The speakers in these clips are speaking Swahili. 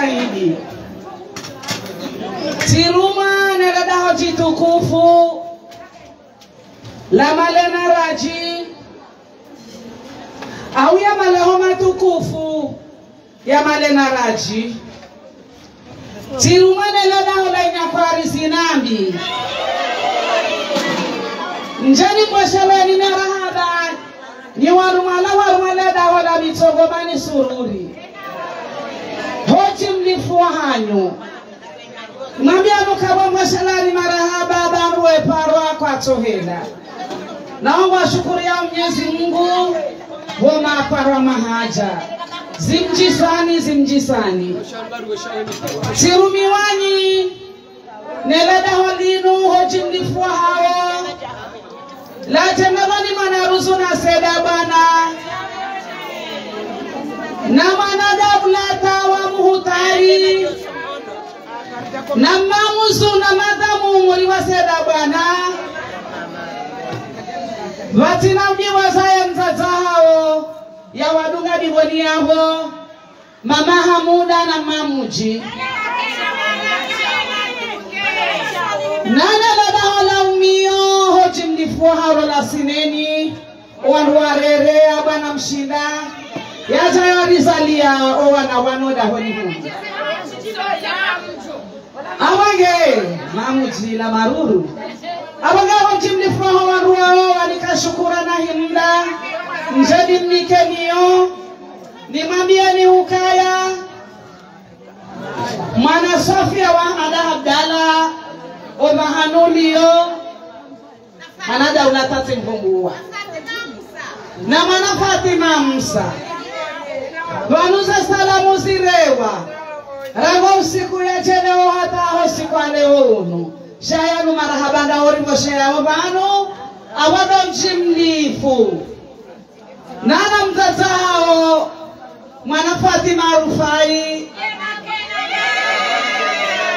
zaidi. Tiruma dadao jitukufu la malena raji. Au ya maleho matukufu ya malena raji. Tiruma dadao la inyakwari zinambi njeni na rahada ni warumala warumaladaho la mitogomani sururi hoji mlifua hanyu. Mwambiano kabo mweshelani marahaba baruwe parwa kwa tohela naomba shukuri ya Mwenyezi Mungu homa parwa mahaja. Zimjisani zimjisani. Sirumiwani neleda holinu hoji mlifua hawo la jenero ni manaruzu na seda bwana na mwanadabulata wa muhutari. Na mamuzu na madhamu muri wa bwana. Vatina mdiwazaye mzaza hao ya wadunga divoni yavo mama hamuda na mamuji. Nana ladahola umio hoji mdifuharo la sineni. Wandu abana mshinda yatayarizalia owana wanoda honihundu awange mamujila maruru. Abangabo jimlifuaho wandu wao wanikashukura na himda. Njedi mnikeniyo nimwambieni ukaya. Mwana sofia wa ada abdala omahanuliyo hanada unatate na mwana fatima musa vanuze salamu zirewa rango usiku yacheleo hataho sikwaleo uno. Shayanu marahabanda oringo shayao vanu. Awada mjimlifu. Nana mzazao mwana fatima rufai.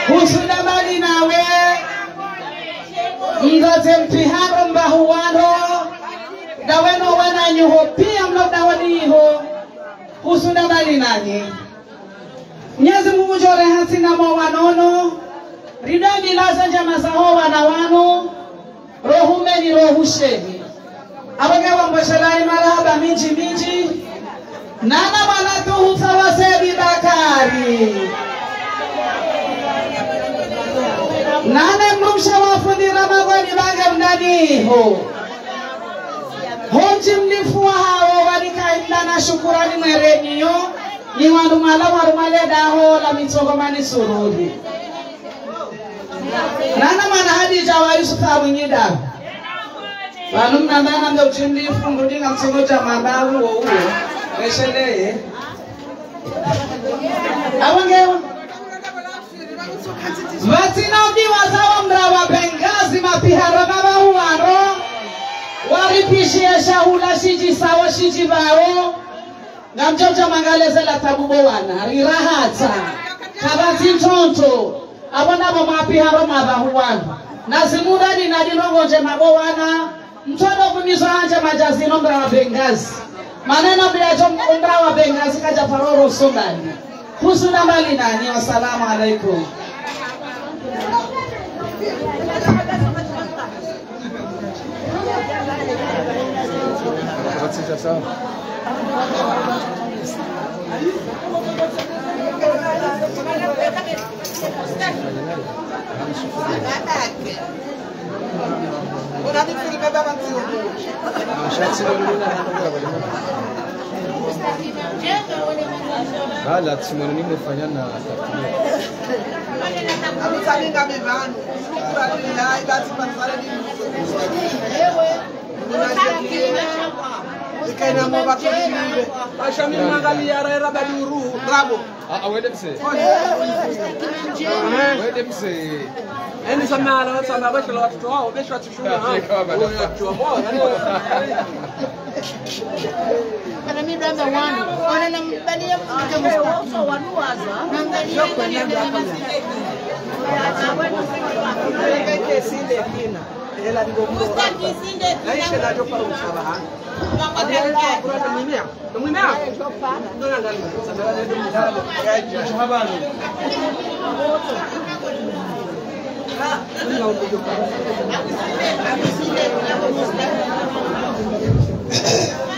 Husuda bali nawe. Mzaze mtiharo mbahuwano daweno wananyuho pia mlodawaniho husuda bali nani? Mwenyezi Mungu jore hasina mo wanono. Ridani laza njama zaho wana wano rohumeni rohusheni abagewa mboshelai marahaba minji minji. Nana manatuhu fawasedi bakari. Nane mrumsha wafundira magwani bage mdaniho honji mlifua hao walikaimda na shukurani mwerenio ni wandu mwala warumaledaho la mitsogomani sururi nana mana hadija wa yusufu awinyidaho vanu mnamana mbe uchimlifu ndudinga mtsingo cha mabavu wouwo wesheleye awangewa vatinaudiwa zawa mrawa bengazi mapihara mavahuwaro waripishie shahula shiji sawo shiji vawo ngamjoja mangalezela tabubo wana. Rirahata kabati ntonto avo navo mapiharo mavahuwana nazimurani nadinongonje mabo wana. Mtodo kunizo anje majazino mrawa bengazi. Maneno mliacho mrawa bengazi kaja faroro sundani kusuna mbali nani? Wasalamu alaikum de sensação. Hala tusimamani mmefanya na taratibu. Acha me mangalia era baduru. Bravo. Ah, wende mse. Wende mse. Yaani samara watu ambao watoto wao besho watushunga hao. Watu ambao anamidamba wanu wananambalia mke woso الهلال مستني سيدي لا يشهد أجوب فلو مصابها قد يلقى قرات الميميع الميميع دون أن سبلا لدي مجال شهبان Thank you.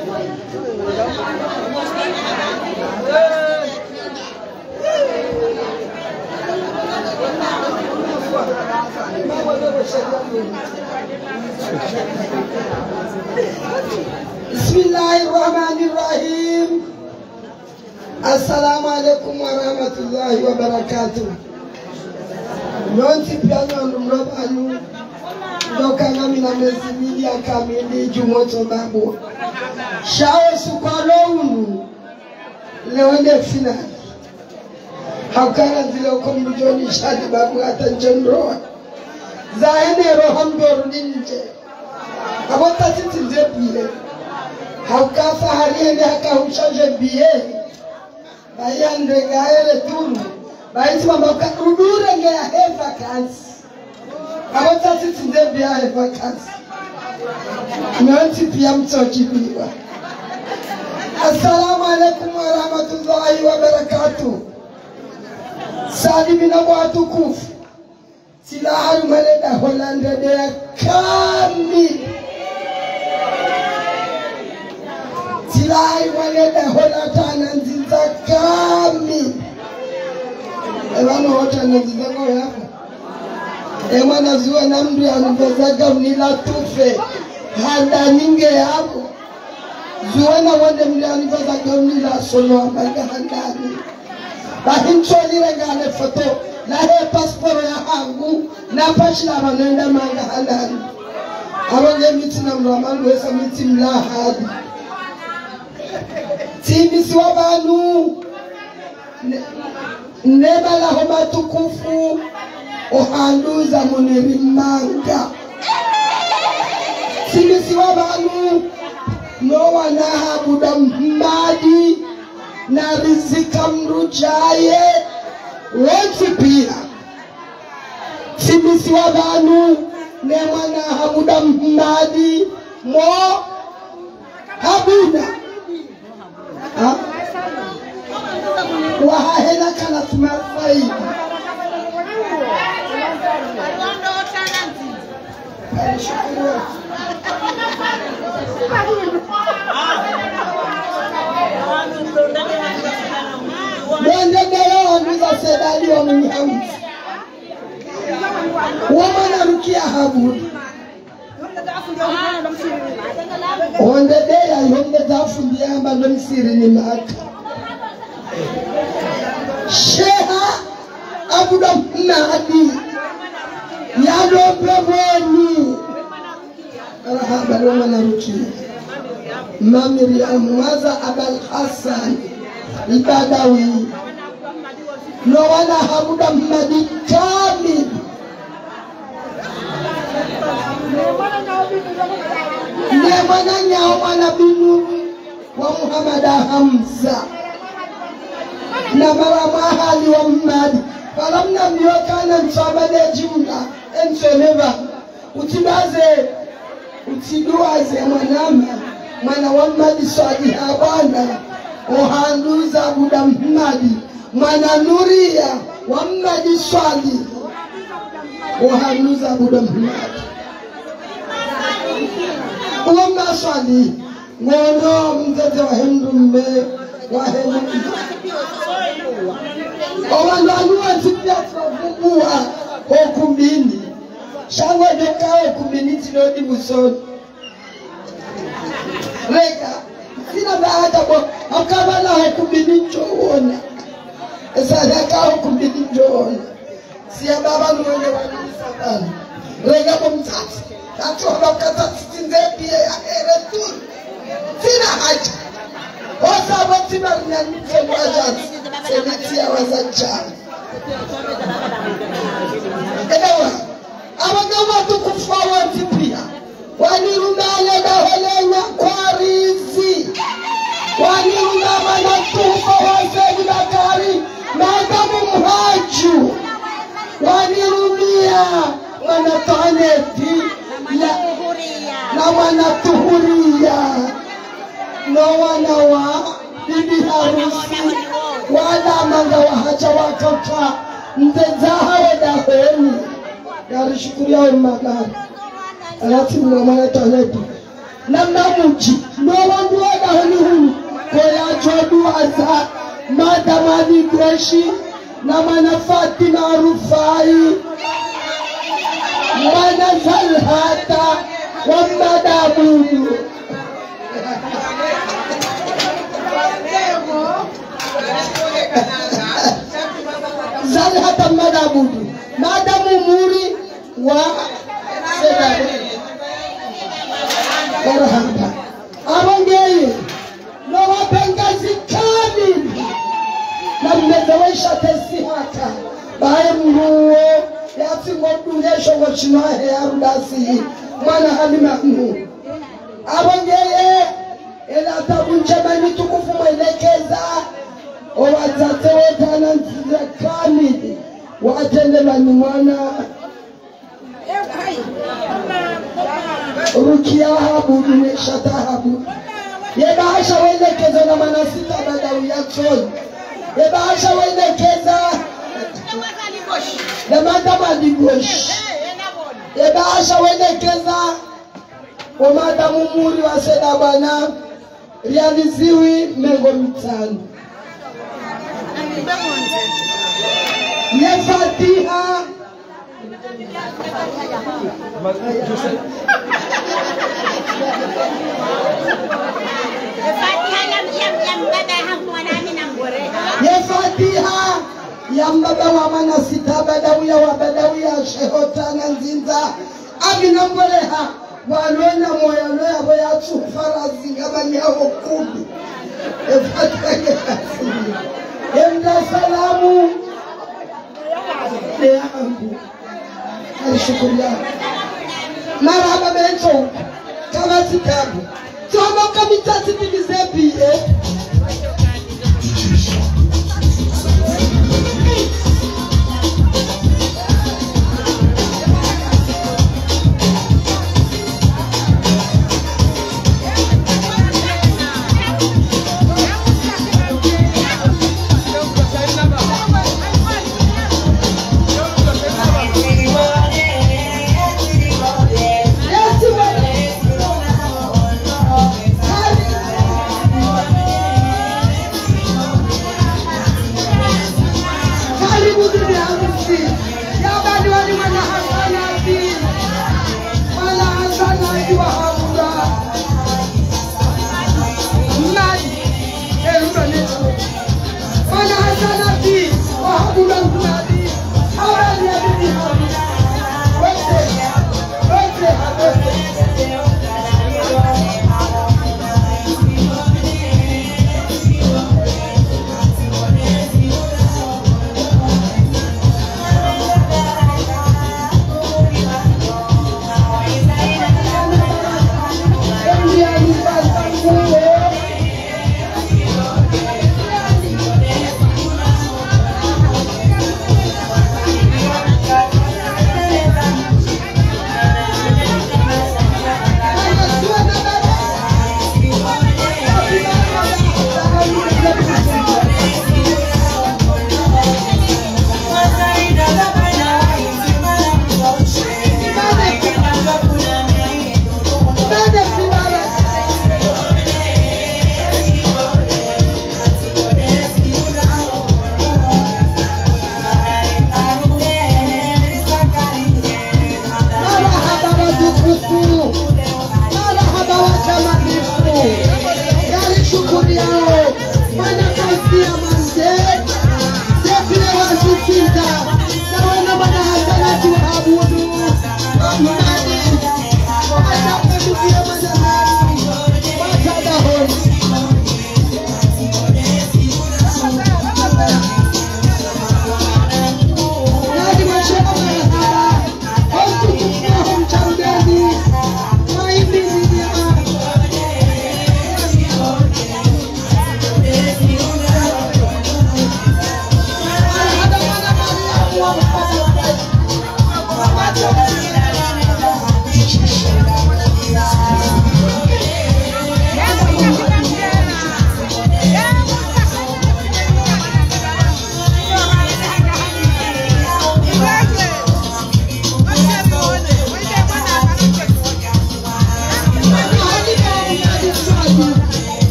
Jicho habano Bismillahi rahmani rahim. Assalamu alaikum warahmatullahi wabarakatuh. Nonti piano ndumrabanu ndokanga mina mezi mili akamili jumoto babu shao sukwalowunu lewende finali. Haukana zile uko mjoni shadi babu hata njondroa zaene rohamdoru ninje abota titi nje bie. Hakafa hariene haka hakahushaje bie. Bayande gaere tunu. Bayitima baka rudure nge ya heva kazi abota titi nje bie kazi nonti pia mtajibiwa. assalamu alaikum warahmatullahi wabarakatuh salimina bwatukufu silahari maneda holandedea kamili silahari maneda holatana nzinza kami evano hotana nzinzengo yako. Emwana zuwe na mndu yanuvezaga unila tufe handaninge yako zuwena wende mndu yanuvezaga unila solo amaga handani. Bahintsolirengane foto. Nahe pasporo ya hangu. Napashilava noenda manga handani. Avonge miti na mndu amanduwesa miti mlahadi timbisiwa vanhu ne- nebalaho matukufu ohanduza muniri manga timbisiwa vanhu nowanahabuda mmadi na rizika mrujaye. Wonsi pia. Timbisiwa vanhu nemwana habuda mmadi mo habuda Ha? wahahela kana tumafaidi Thank Mwendelewa Wendelea walizosedaliwa Myahudi, wamanarukia haburi ondedera yonde dzafundiyamba nomusirini maka sheha abuda mnadi yadope bweni marhaba lomana rukia mamiriamu waza abal hasan ibadawi nowana habuda mmadi kamil ndiye mwana nyao mwana binu wa muhamada hamza. Na mara mahali wa mmadi. Falamna myokana nswabade jumla ensoneva utibaze utiduaze mwanama mwana wa mmadi swaliha bwana ohanduza buda mmadi mwana nuria wa mmadi swali ohanduza buda mmadi uwo maswali ngono mzeze wa hendumbe wa hendumbe obantu anuwatipya twavubuwa okumbini shangwe doka okumbini lodi musoni. reka sina bahata bo akabala okumbini njowona esadaka okumbini uona. siya baba nuwene wanisabana reka bomtsatsi ya ere aeretur sina haja. Osabo tibarinyanitsemwajatsi senatiya wazajana edewa na watukufu wote pia. Wanirundale daholenya kwarizi wanirundama na tufa wazeni bakari madamu mhaju wanirumia mwanataneti na wanatuhuria na wana wa bibi harusi. Wala manga wahacha watoka. Mtezahawe dahoni yarishukuria magari alati mwana taneti namna muji no wandu wa dahoni hunu koyachwa duaza madam ali greshi na mwana fatima rufai. Mwana zalhata wa madabudu zalhata madabudu madamu muri wa sedare marhaba abongeye nowapengazi kamili na mmezewesha tesi hata. Baye mruo yasingodungesho ngochinohe yarudasi mwana halima mnu abongeye elatabu njema mitukufu mwelekeza. Owatate wetana nziza kamili watendelani mwana rukiahabudu neshatahabudu yebahasha welekeza na manasita badawi yatsoni yebahasha welekeza na madamadigoshi yebahasha wendekeza wamadamu muri waseda bwana realiziwi mengo mitano ye fatiha ye wamana ya mbaba wa manasita badawia wa badawia shehotana nzinza aginamboleha walwena moyano yabo yatsufarazinga banyawo kudu efatiha yekasini aishukuria maraba mencho kabati kabu tsomo kamitsatsi bibizebiye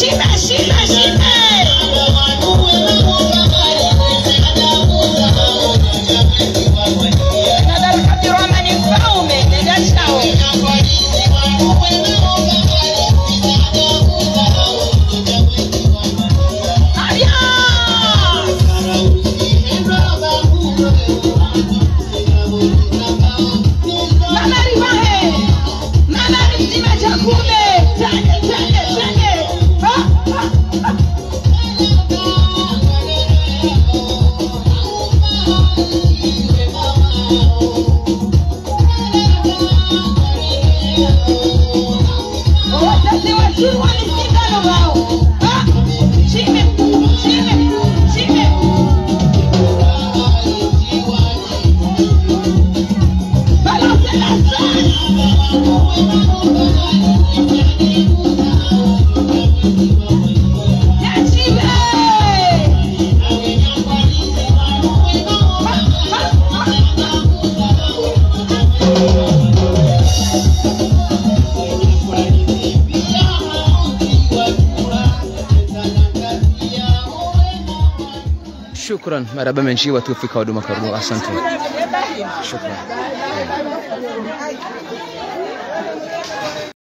Shiba, Shiba, Shiba. watasiwaju walisikana wao shime shime shime baloselasani Shukran, maraba menjiwa tufika huduma karibu, asante. Shukran.